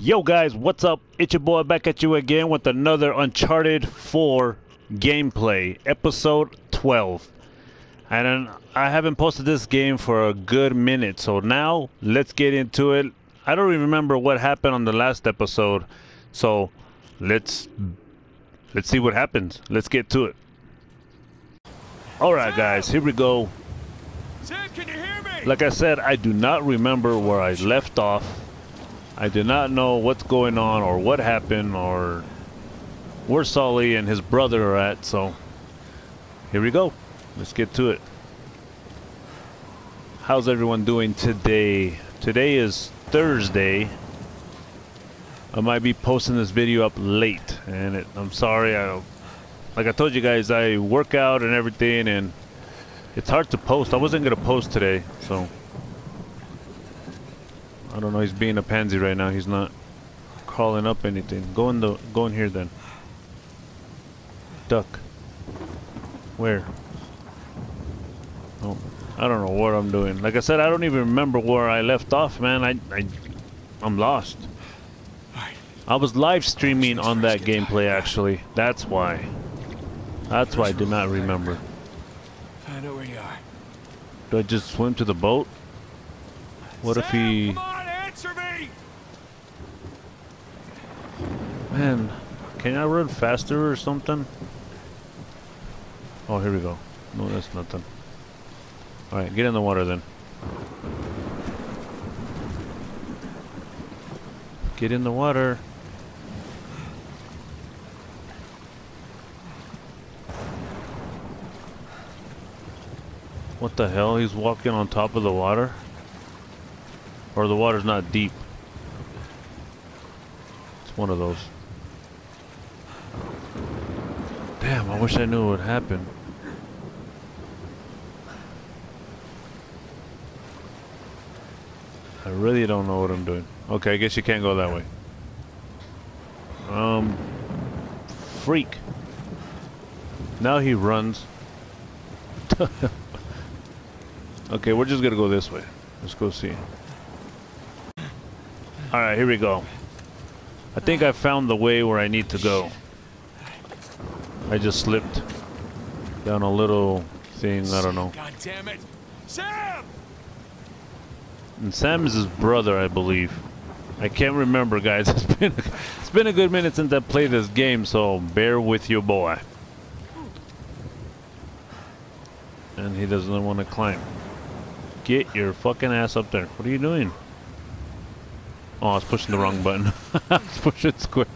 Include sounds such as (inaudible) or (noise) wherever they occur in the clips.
Yo guys, what's up? It's your boy back at you again with another Uncharted 4 gameplay, episode 12. And I haven't posted this game for a good minute, so now let's get into it. I don't even remember what happened on the last episode, so let's let's see what happens. Let's get to it. All right, guys, here we go. Sam, can you hear me? Like I said, I do not remember where I left off. I do not know what's going on or what happened or where Sully and his brother are at, so here we go. Let's get to it. How's everyone doing today? Today is Thursday. I might be posting this video up late, and it, I'm sorry. I, like I told you guys, I work out and everything, and it's hard to post. I wasn't gonna post today, so I don't know. He's being a pansy right now. He's not crawling up anything. Go in the go in here then. Duck. Where? Oh, I don't know what I'm doing. Like I said, I don't even remember where I left off, man. I I I'm lost. I was live streaming on that gameplay actually. That's why. That's why I did not remember. I know where you are. Do I just swim to the boat? What if he... Come on, answer me! Man, can I run faster or something? Oh, here we go. No, that's nothing. Alright, get in the water then. Get in the water. What the hell? He's walking on top of the water? Or the water's not deep? It's one of those. Damn, I wish I knew what happened. I really don't know what I'm doing. Okay, I guess you can't go that way. Um, freak. Now he runs. (laughs) okay, we're just gonna go this way. Let's go see. Alright, here we go. I think I found the way where I need to go. I just slipped down a little thing, I don't know. God damn it! Sam! And Sam is his brother, I believe. I can't remember, guys. (laughs) It's been it's been a good minute since I played this game, so bear with your boy. And he doesn't want to climb. Get your fucking ass up there. What are you doing? Oh, I was pushing the wrong button. (laughs) I was pushing square.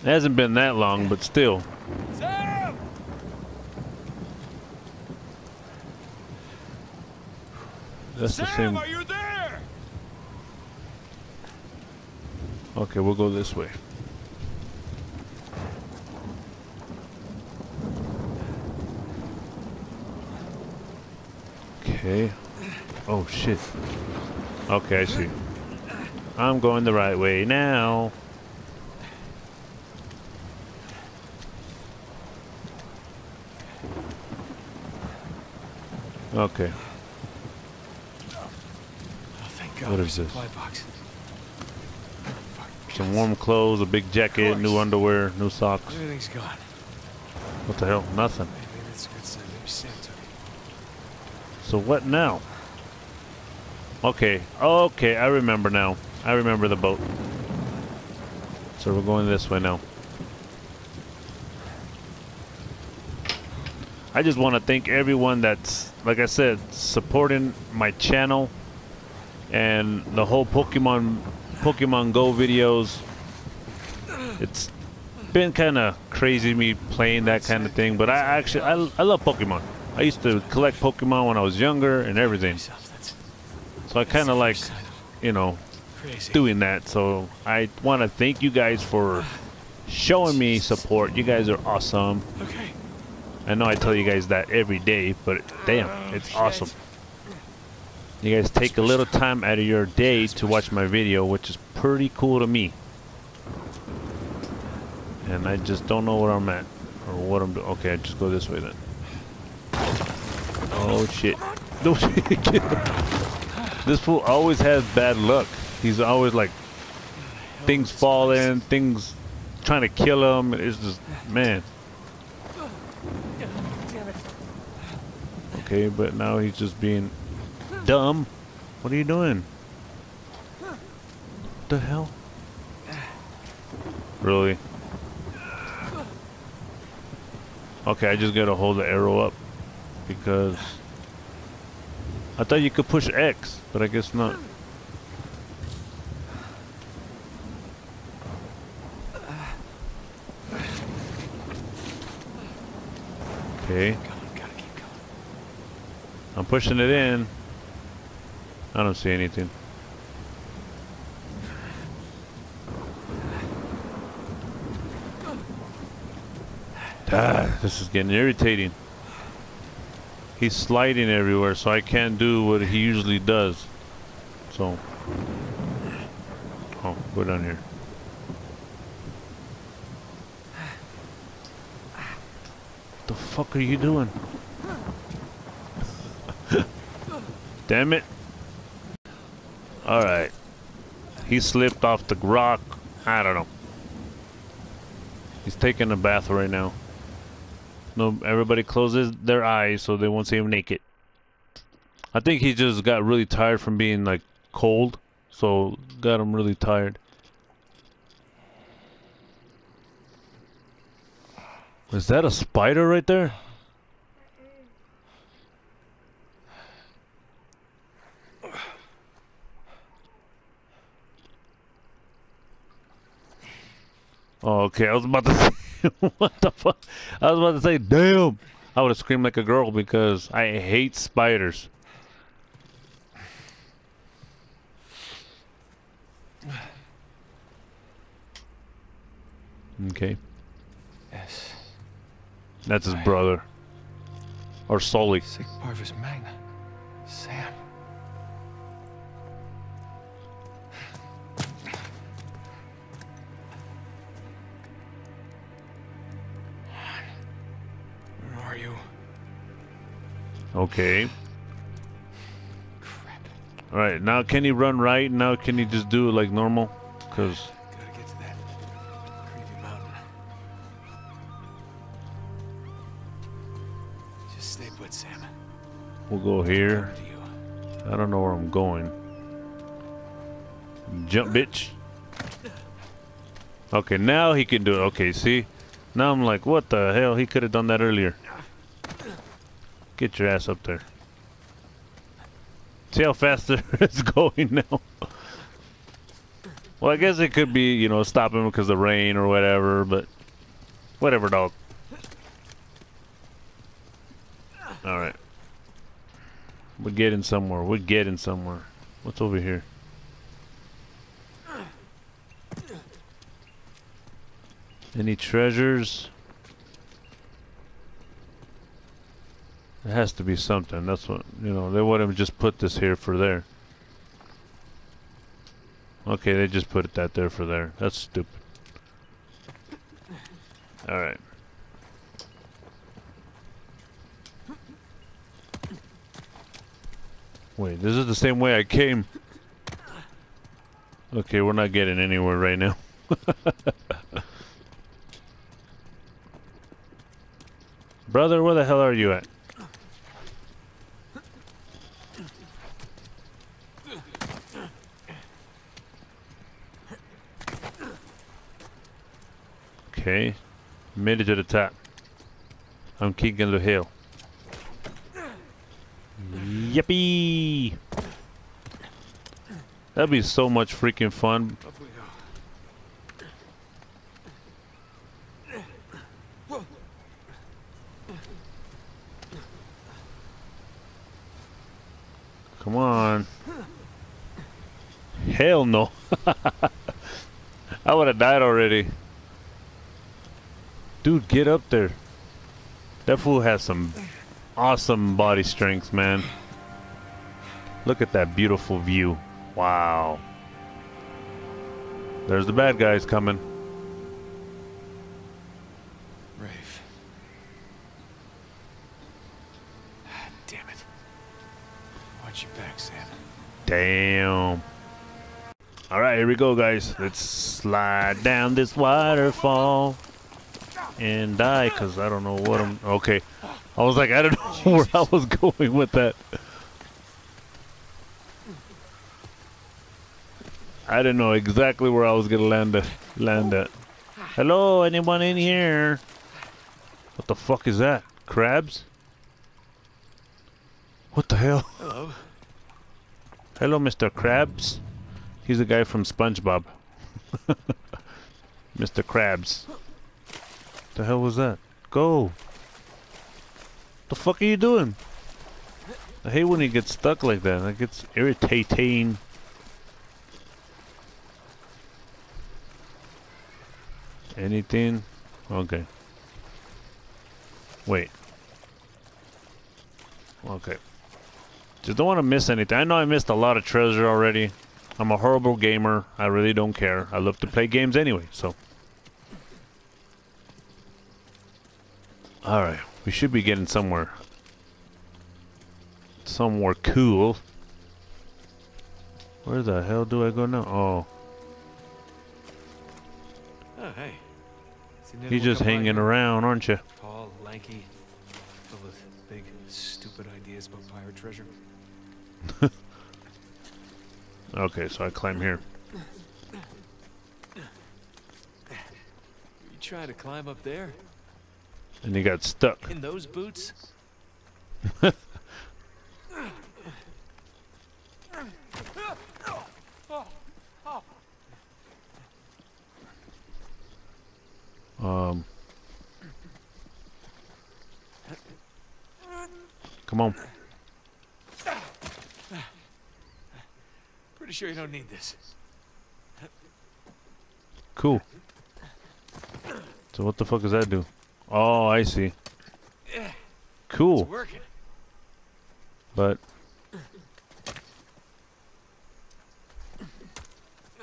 It hasn't been that long, but still. Sam! That's the same. are you there? Okay, we'll go this way. Okay. Oh shit. Okay, I see. I'm going the right way now. Okay. Oh, thank God. What this? Supply Some warm clothes, a big jacket, new underwear, new socks. Everything's gone. What the hell? Nothing. Maybe that's a good sign. Maybe Sam took it. So what now? Okay, okay, I remember now. I remember the boat. So we're going this way now. I just want to thank everyone that's, like I said, supporting my channel and the whole Pokemon Pokemon Go videos. It's been kind of crazy me playing that kind of thing, but I actually I, I love Pokemon. I used to collect Pokemon when I was younger and everything. So I kind of like, you know, doing that. So I want to thank you guys for showing me support. You guys are awesome. Okay. I know I tell you guys that every day, but damn, it's awesome. You guys take a little time out of your day to watch my video, which is pretty cool to me. And I just don't know where I'm at or what I'm doing. Okay, I just go this way then. Oh shit. (laughs) No shit. (laughs) This fool always has bad luck. He's always like things falling, things trying to kill him. It's just man. Damn it. Okay, but now he's just being dumb. What are you doing? What the hell? Really? Okay, I just gotta hold the arrow up because I thought you could push X, but I guess not. Okay. Going, gotta keep going. I'm pushing it in. I don't see anything. Ah, this is getting irritating. He's sliding everywhere, so I can't do what he usually does. So, oh, go down here. What the fuck are you doing? Damn it. Alright. He slipped off the rock. I don't know. He's taking a bath right now. No, everybody closes their eyes so they won't see him naked. I think he just got really tired from being like cold. So got him really tired. Is that a spider right there? Oh, okay. I was about to (laughs) say, what the fuck? I was about to say, damn. I would have screamed like a girl because I hate spiders. Okay. Yes. That's his brother. Or Sully. Sic Parvis Magna. Sam. Okay. Crap. Alright, now can he run right? Now can he just do it like normal? Because, Gotta get to that creepy mountain. Just stay put, Sam. we'll go here. Over to you. I don't know where I'm going. Jump, bitch. Okay, now he can do it. Okay, see? Now I'm like, what the hell? He could have done that earlier. Get your ass up there. See how fast (laughs) it's going now? Well, I guess it could be, you know, stopping because of the rain or whatever, but whatever, dog. Alright. We're getting somewhere. We're getting somewhere. What's over here? Any treasures? There has to be something. That's what, you know, they wouldn't have just put this here for there. Okay, they just put it that there for there. That's stupid. Alright. Wait, this is the same way I came. Okay, we're not getting anywhere right now. (laughs) Brother, where the hell are you at? Okay, the top. I'm kicking the hill. Yippee! That'd be so much freaking fun. Come on. Hell no. (laughs) I would have died already. Dude, get up there. That fool has some awesome body strength, man. Look at that beautiful view. Wow. There's the bad guys coming. Rafe. Ah, damn it. Watch your back, Sam. Damn. All right, here we go, guys. Let's slide down this waterfall and die, cause I don't know what I'm. Okay, I was like, I don't (laughs) know where I was going with that. I didn't know exactly where I was gonna land at. Land at. Hello, anyone in here? What the fuck is that? Crabs? What the hell? Hello. Hello, Mr. Krabs. He's the guy from SpongeBob. (laughs) Mr. Krabs. The hell was that? Go. The fuck are you doing? I hate when he gets stuck like that. That gets irritating. Anything? Okay. Wait. Okay. Just don't want to miss anything. I know I missed a lot of treasure already. I'm a horrible gamer. I really don't care. I love to play games anyway, so. Alright, we should be getting somewhere. Somewhere cool. Where the hell do I go now? Oh, Oh, hey. You're just by hanging around, aren't you? Tall, lanky, full of big, stupid ideas about pirate treasure. (laughs) Okay, so I climb here. You try to climb up there And he got stuck. in those boots? Um. Come on. Pretty sure you don't need this. Cool. So what the fuck does that do? Oh, I see. It's Cool. working. But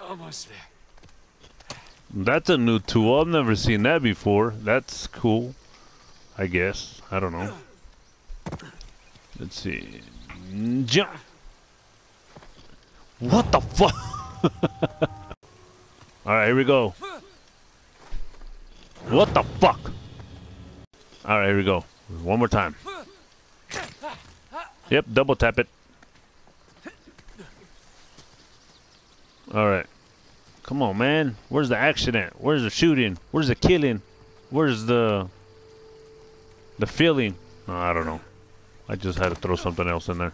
Almost there. that's a new tool. I've never seen that before. That's cool. I guess. I don't know. Let's see. Jump. What the fuck? (laughs) Alright, here we go. What the fuck? Alright, here we go. One more time. Yep, double tap it. Alright. Come on, man. Where's the action at? Where's the shooting? Where's the killing? Where's the the feeling? Oh, I don't know. I just had to throw something else in there.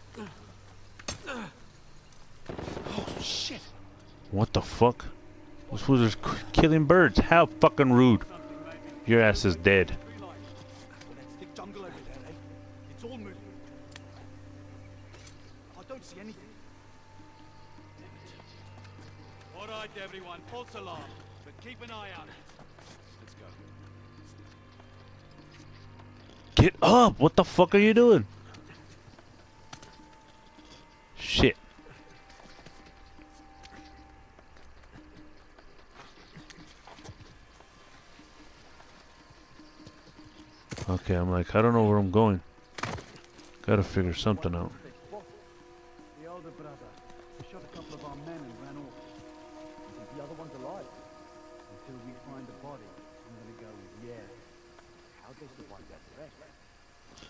Oh, shit. What the fuck? This was killing birds. How fucking rude. Your ass is dead. False alarm, but keep an eye out. Let's go. Get up! What the fuck are you doing? Shit. Okay, I'm like, I don't know where I'm going. Gotta figure something out.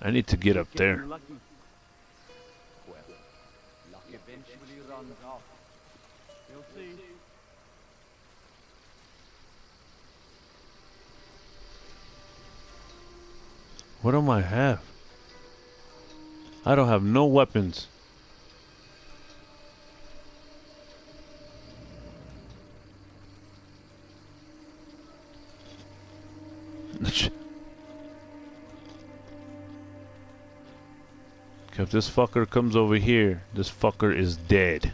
I need to get up there. Getting lucky. Well, luck eventually runs off. We'll see. What do I have? I don't have no weapons. (laughs) if this fucker comes over here, this fucker is dead.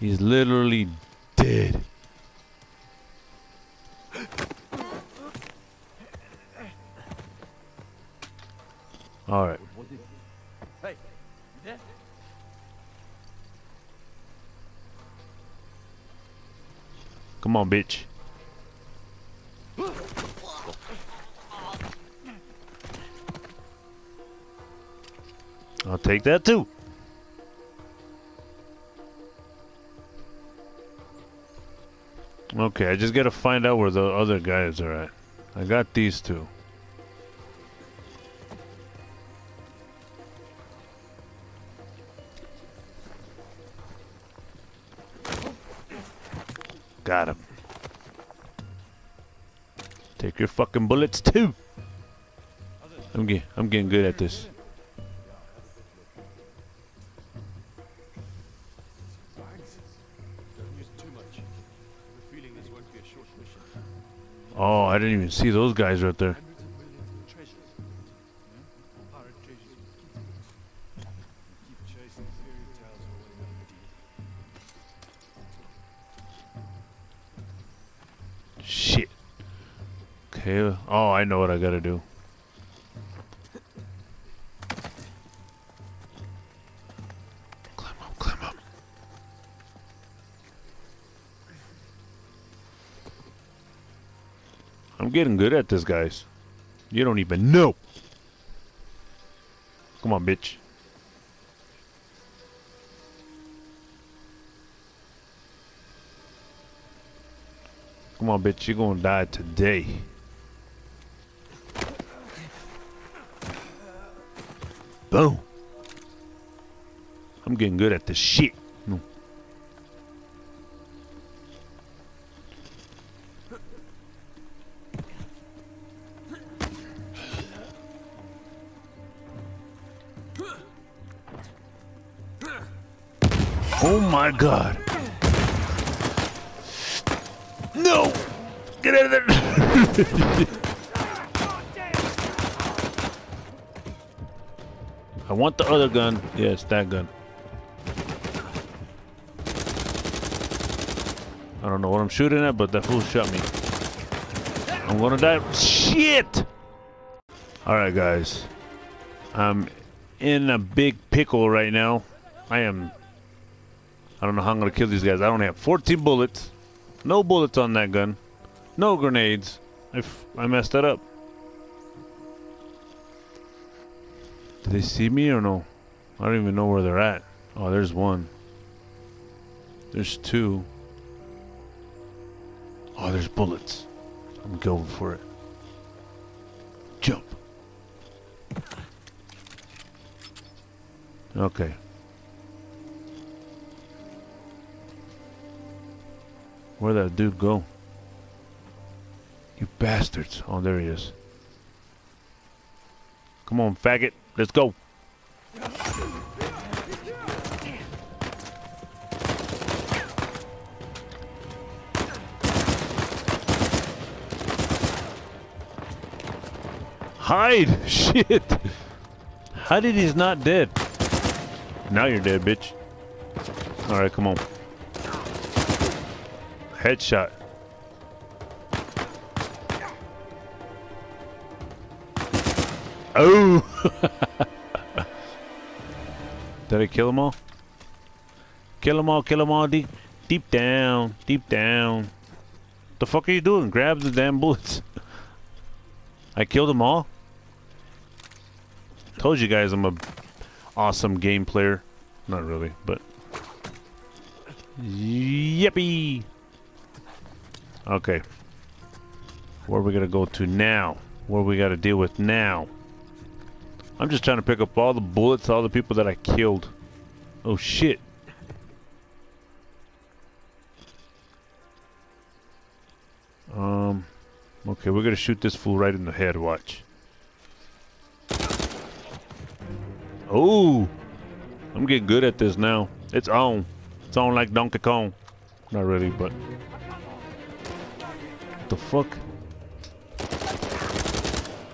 He's literally dead. Alright. Come on, bitch. Take that too. Okay, I just gotta find out where the other guys are at. I got these two. Got him. Take your fucking bullets too. I'm getting, I'm getting good at this. Oh, I didn't even see those guys right there. Shit. Okay. Oh, I know what I gotta do. I'm getting good at this, guys. You don't even know. Come on, bitch. Come on, bitch. You're gonna die today. Boom. I'm getting good at this shit. My god. No! Get out of there! I want the other gun. Yes, that gun. I don't know what I'm shooting at, but that fool shot me. I'm gonna die. Shit! Alright, guys. I'm in a big pickle right now. I am. I don't know how I'm gonna kill these guys. I only have 14 bullets. No bullets on that gun. No grenades. I, I messed that up. Did they see me or no? I don't even know where they're at. Oh, there's one. There's two. Oh, there's bullets. I'm going for it. Jump. Okay. Where'd that dude go? You bastards. Oh, there he is. Come on, faggot. Let's go. Hide! (laughs) Shit! How did he's not dead? Now you're dead, bitch. Alright, come on. Headshot. Oh! (laughs) Did I kill them all? Kill them all, kill them all deep, deep down, deep down. The fuck are you doing? Grab the damn bullets. (laughs) I killed them all? Told you guys I'm a awesome game player. Not really, but... Yippee! Okay. Where are we gonna go to now? What we gotta deal with now? I'm just trying to pick up all the bullets, all the people that I killed. Oh shit. Um, okay, we're gonna shoot this fool right in the head, watch. Oh! I'm getting good at this now. It's on. It's on like Donkey Kong. Not really, but... The fuck?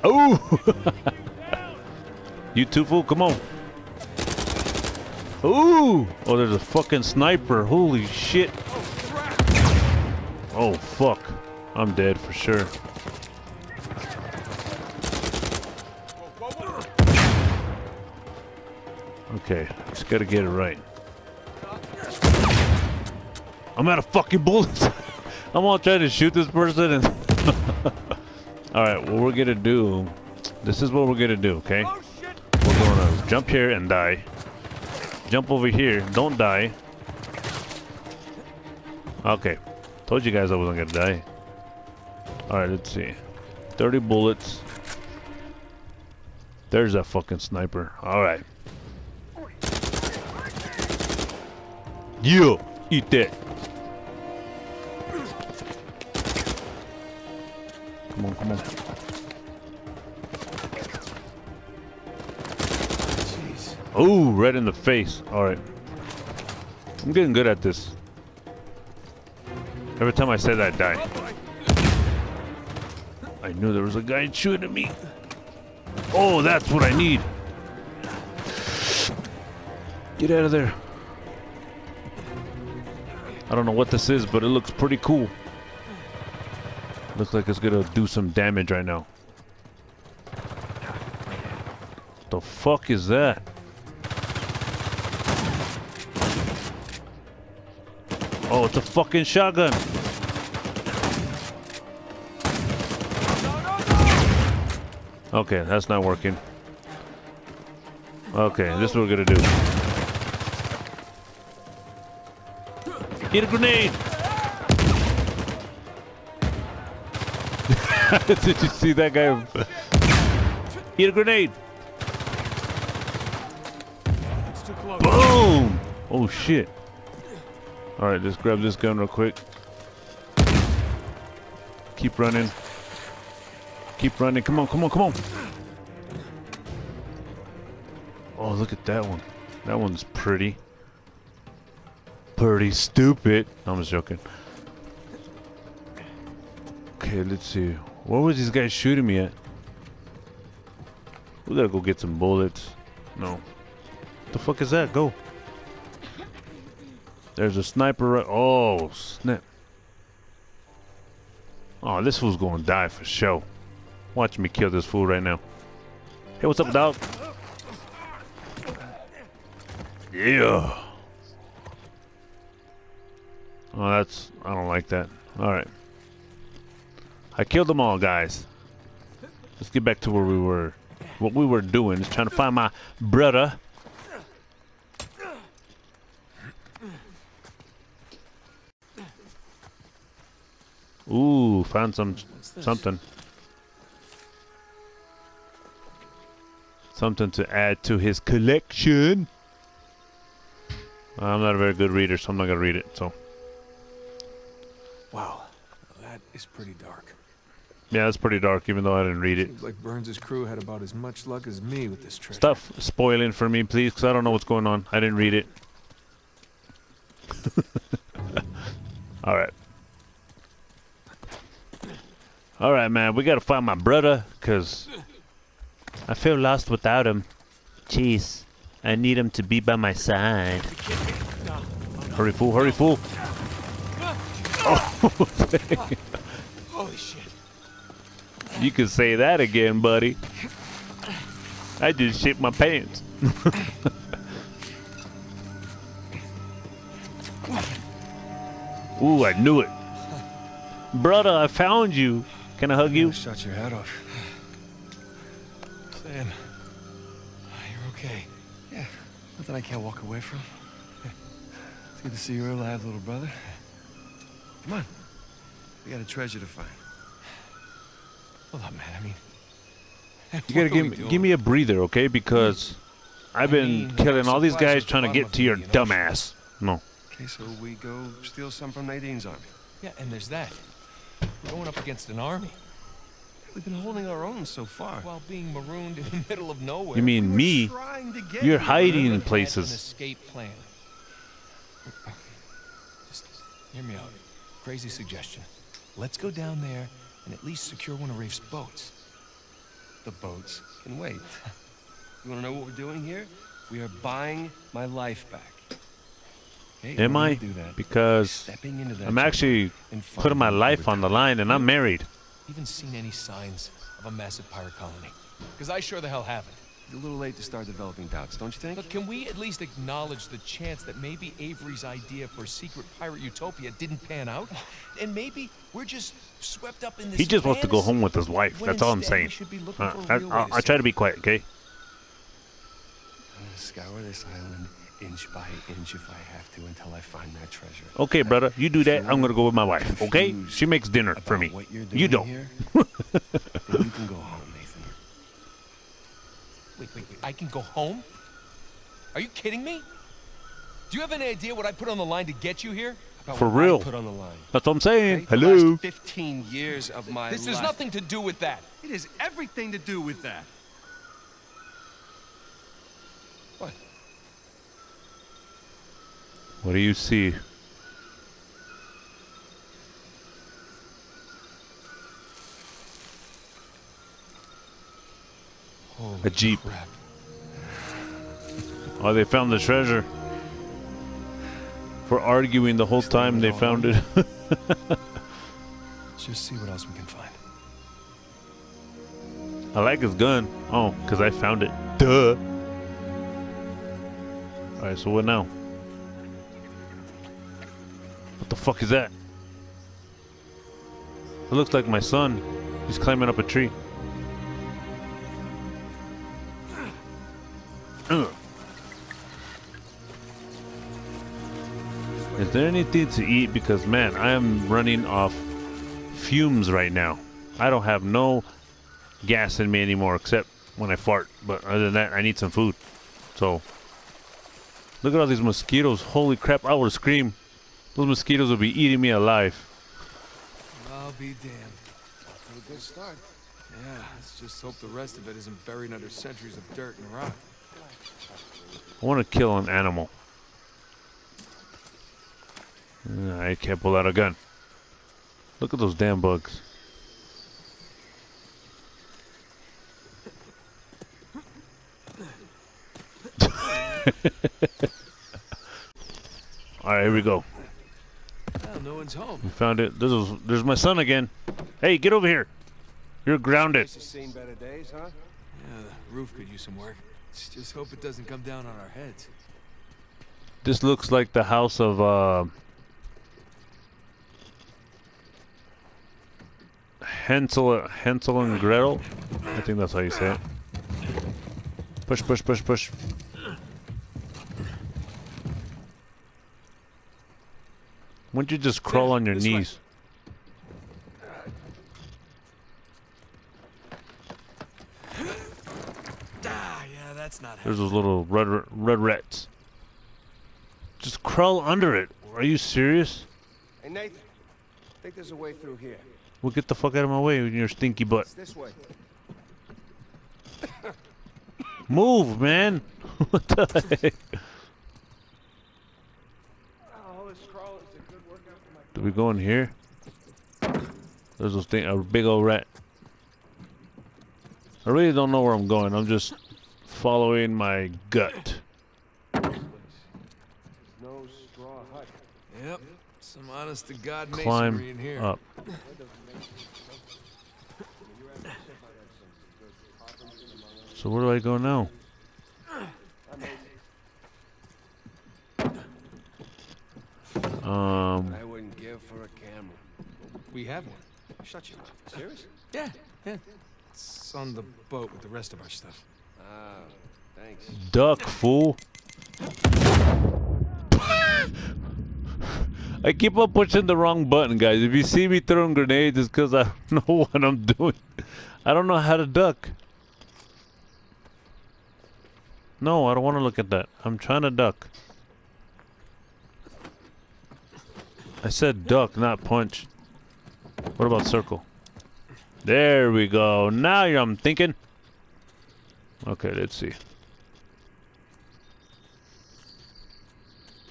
Oh! (laughs) you two fool, come on. Ooh! Oh, there's a fucking sniper. Holy shit. Oh, fuck. I'm dead for sure. Okay, just gotta get it right. I'm out of fucking bullets. (laughs) I'm all trying to shoot this person and... (laughs) Alright, what we're gonna do... This is what we're gonna do, okay? We're gonna jump here and die. Jump over here, don't die. Okay. Told you guys I wasn't gonna die. Alright, let's see. 30 bullets. There's that fucking sniper. Alright. You eat that. On, come on. Oh, right in the face. Alright. I'm getting good at this. Every time I say that, I die. I knew there was a guy shooting at me. Oh, that's what I need. Get out of there. I don't know what this is, but it looks pretty cool. Looks like it's gonna do some damage right now. What the fuck is that? Oh, it's a fucking shotgun. Okay, that's not working. Okay, this is what we're gonna do. Get a grenade! (laughs) Did you see that guy? Get a grenade! Boom! Oh shit. Alright, let's grab this gun real quick. Keep running. Keep running. Come on, come on, come on. Oh, look at that one. That one's pretty. Pretty stupid. I'm just joking. Okay, let's see. Where was these guys shooting me at? We gotta go get some bullets. No. the fuck is that? Go. There's a sniper right. Oh, snap. Oh, this fool's gonna die for sure. Watch me kill this fool right now. Hey, what's up, dog? Yeah. Oh, that's. I don't like that. Alright. I killed them all, guys. Let's get back to where we were. What we were doing is trying to find my brother. Ooh, found some something. Something to add to his collection. I'm not a very good reader, so I'm not gonna read it. So Wow, that is pretty dark. Yeah, it's pretty dark, even though I didn't read it. Seems like Burns' crew had about as much luck as me with this treasure. Stop spoiling for me, please, because I don't know what's going on. I didn't read it. (laughs) All right. All right, man. We gotta find my brother, cause I feel lost without him. Jeez, I need him to be by my side. Hurry, fool! Hurry, fool! (laughs) Oh. (laughs) you can say that again, buddy. I just shit my pants. Ooh, I knew it. Brother, I found you. Can I hug you? shot your head off. Sam, you're okay. Yeah, nothing I can't walk away from. It's good to see you're alive, little brother. Come on. We got a treasure to find. Hold up, man. I mean, You gotta give, me- give me a breather, okay? Because I've been mean, killing all these guys trying to get to your the Indian dumbass. No. Okay, so we go steal some from Nadine's army. Yeah, and there's that. We're going up against an army We've been holding our own so far. while being marooned in the middle of nowhere. You mean me? Trying to get You're hiding in Had An places. escape plan. Just hear me out. Crazy suggestion. Let's go down there and at least secure one of Rafe's boats. The boats can wait. (laughs) You want to know what we're doing here? We are buying my life back. Okay, Am I? Do that. Because into that I'm actually putting my life on the line and I'm married. Even seen any signs of a massive pirate colony? Because I sure the hell haven't. You're a little late to start developing doubts, don't you think? Look, can we at least acknowledge the chance that maybe Avery's idea for secret pirate utopia didn't pan out? (sighs) And maybe we're just swept up in this He just wants to go home with his wife. That's all I'm saying. should be looking Uh, for a I, real way I, to I try to be quiet, okay? I'm gonna scour this island inch by inch if I have to until I find that treasure. Okay, brother, you do that. I'm gonna go with my wife. Okay? She makes dinner for me. What you're doing You don't. Here, then you can go home, Nathan. Wait, wait, wait. I can go home? Are you kidding me? Do you have any idea what I put on the line to get you here? About For real. put on the line. That's what I'm saying. okay? The Hello. last 15 years of my This life. has nothing to do with that. It has everything to do with that. What? What do you see? Holy A jeep. crap. Oh, they found the treasure. For arguing the whole time they found it. Let's (laughs) just see what else we can find. I like his gun. Oh, because I found it. Duh. Alright, so what now? What the fuck is that? It looks like my son. He's climbing up a tree. Ugh. Is there anything to eat? Because man, I am running off fumes right now. I don't have no gas in me anymore except when I fart. But other than that, I need some food. So, look at all these mosquitoes. Holy crap, I would scream. Those mosquitoes will be eating me alive. I'll be damned. A good start. Yeah, let's just hope the rest of it isn't buried under centuries of dirt and rock. I want to kill an animal. I can't pull out a gun. Look at those damn bugs. (laughs) Alright, here we go. Well, no one's home. We found it. This is, there's my son again. Hey, get over here. You're grounded. This has seen better days, huh? Yeah, the roof could use some work. Let's just hope it doesn't come down on our heads. This looks like the house of uh, Hansel, Hansel and Gretel. I think that's how you say it. Push, push, push, push. Why don't you just crawl on your this way. knees? Ah, yeah, that's not There's those little red red rats. Just crawl under it. Are you serious? Hey, Nathan. I think there's a way through here. Well, get the fuck out of my way with your stinky butt. It's this way. (laughs) Move, man. (laughs) what the (laughs) heck? This crawl is a good workout for my... Do we go in here? There's those thing, a big old rat. I really don't know where I'm going. I'm just following my gut. No straw hut. Yep, some honest to God Climb in here. up. So where do I go now? Um, I wouldn't give for a camera. We have one. Shut your mouth. Serious? Yeah, yeah. It's on the boat with the rest of our stuff. Thanks. duck, fool. I keep on pushing the wrong button, guys. If you see me throwing grenades, it's because I don't know (laughs) what I'm doing. I don't know how to duck. No, I don't want to look at that. I'm trying to duck. I said duck, not punch. What about circle? There we go. Now I'm thinking. Okay, let's see.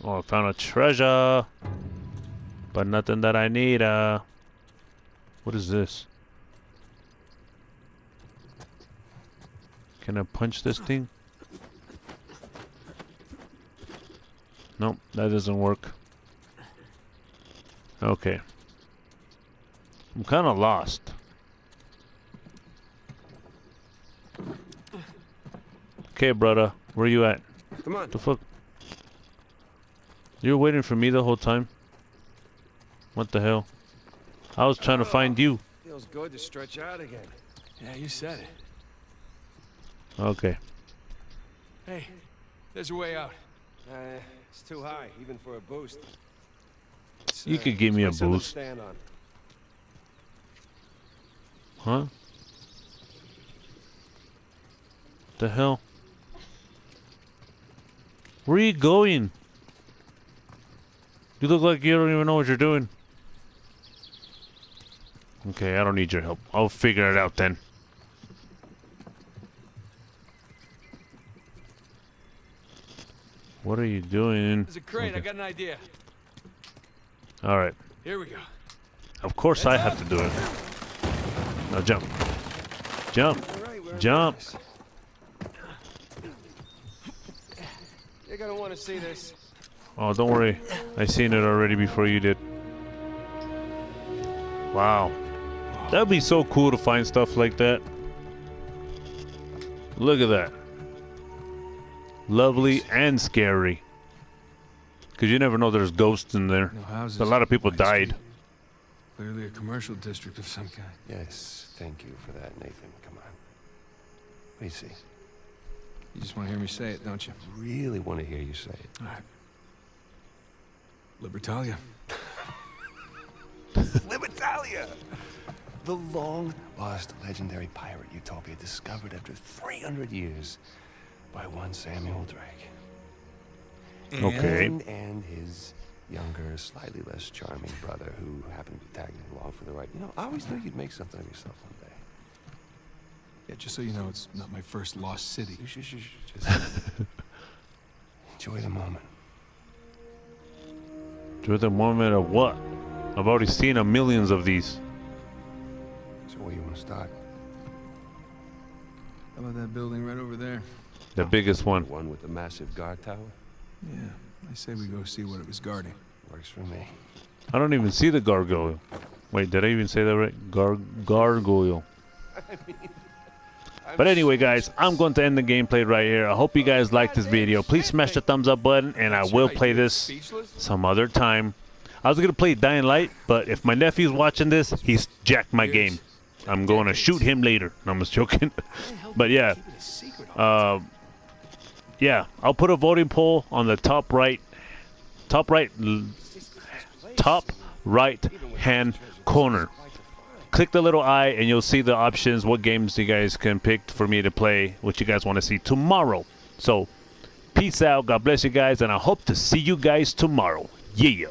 Oh, I found a treasure. But nothing that I need, uh... What is this? Can I punch this thing? Nope, that doesn't work. Okay. I'm kind of lost. Okay, brother. Where you at? Come on. The fuck? You were waiting for me the whole time? What the hell? I was trying to find you. Feels good to stretch out again. Yeah, you said it. Okay. Hey, there's a way out. Uh, it's too high, even for a boost. It's, You uh, could give me a it's something to boost. Huh? The hell? Where are you going? You look like you don't even know what you're doing. Okay, I don't need your help. I'll figure it out then. What are you doing? There's a crate. I got an idea. All right. Here we go. Of course I have to do it. Now jump. Jump. All right, we're Jump. nice. You're gonna want to see this. Oh, don't worry. I seen it already before you did. Wow. That'd be so cool to find stuff like that. Look at that. Lovely and scary. Because you never know there's ghosts in there. No. A lot of people died. street. Clearly a commercial district of some kind. Yes, thank you for that, Nathan. Come on. Let me see. You just want to hear me say it, don't you? Really want to hear you say it. All right. Libertalia. (laughs) Libertalia! The long lost legendary pirate utopia discovered after 300 years by one Samuel Drake. Okay. And, and his younger, slightly less charming brother who happened to be tagging along for the ride. You know, I always knew you'd make something of yourself one day. Yeah, just so you know, it's not my first lost city. You should, should, should just (laughs) enjoy the moment. Enjoy the moment of what? I've already seen a millions of these. So where you want to start? How about that building right over there? The biggest The one. one with the massive guard tower? Yeah, I say we go see what it was guarding. Works for me. I don't even see the gargoyle. Wait, did I even say that right? Gar gargoyle. (laughs) But anyway, guys, I'm going to end the gameplay right here. I hope you guys liked this video. Please smash the thumbs up button, and I will play this some other time. I was going to play Dying Light, but if my nephew's watching this, he's jacked my game. I'm going to shoot him later. No, I'm just joking. (laughs) but yeah, uh, yeah, I'll put a voting poll on the top right, top right, top right hand corner. Click the little eye and you'll see the options, what games you guys can pick for me to play, what you guys want to see tomorrow. So, peace out. God bless you guys, and I hope to see you guys tomorrow. Yeah.